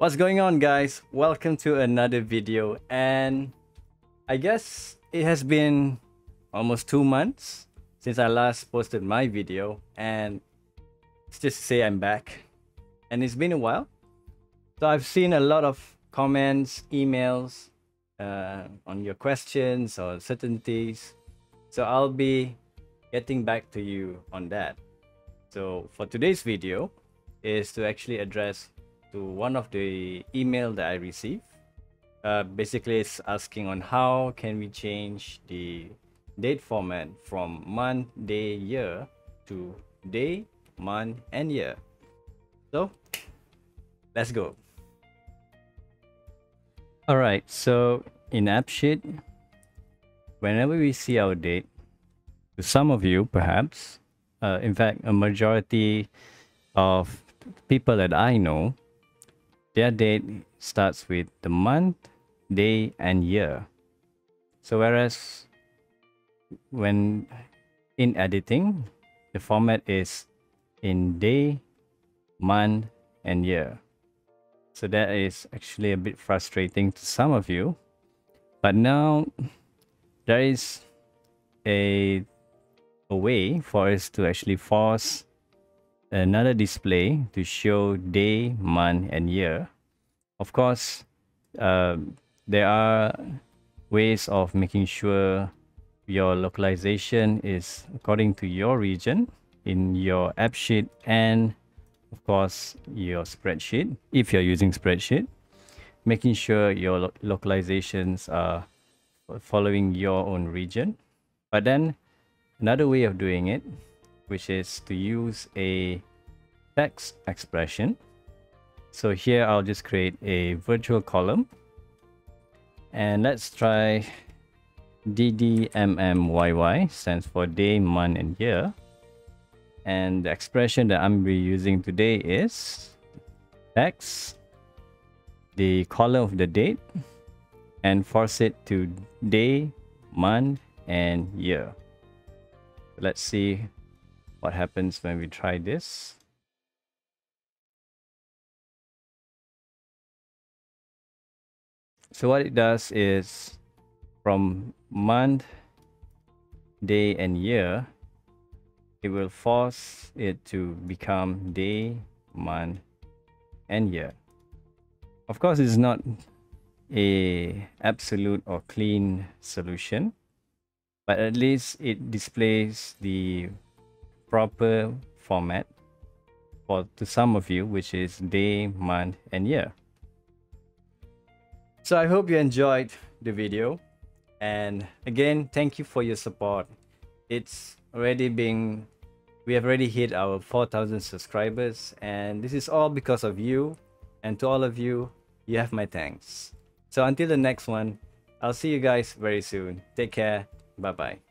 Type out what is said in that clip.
What's going on guys? Welcome to another video and I guess it has been almost two months since I last posted my video and it's just to say I'm back and it's been a while. So I've seen a lot of comments, emails uh, on your questions or certainties. So I'll be getting back to you on that. So for today's video is to actually address to one of the email that I received. Uh, basically, it's asking on how can we change the date format from month, day, year to day, month, and year. So, let's go. Alright, so in AppSheet, whenever we see our date, to some of you perhaps, uh, in fact, a majority of people that I know their date starts with the month, day, and year. So whereas when in editing, the format is in day, month, and year. So that is actually a bit frustrating to some of you. But now there is a, a way for us to actually force another display to show day, month, and year. Of course, uh, there are ways of making sure your localization is according to your region in your AppSheet and of course your spreadsheet if you're using spreadsheet making sure your lo localizations are following your own region but then another way of doing it which is to use a text expression. So here I'll just create a virtual column. And let's try DDMMYY, stands for day, month, and year. And the expression that I'm be using today is text, the column of the date, and force it to day, month, and year. Let's see what happens when we try this. So what it does is from month, day, and year, it will force it to become day, month, and year. Of course, it's not a absolute or clean solution, but at least it displays the proper format for to some of you which is day month and year. So i hope you enjoyed the video. And again thank you for your support. It's already been we have already hit our 4000 subscribers and this is all because of you. And to all of you you have my thanks. So until the next one i'll see you guys very soon. Take care. Bye bye